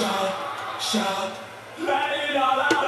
shout, shout, let it all out.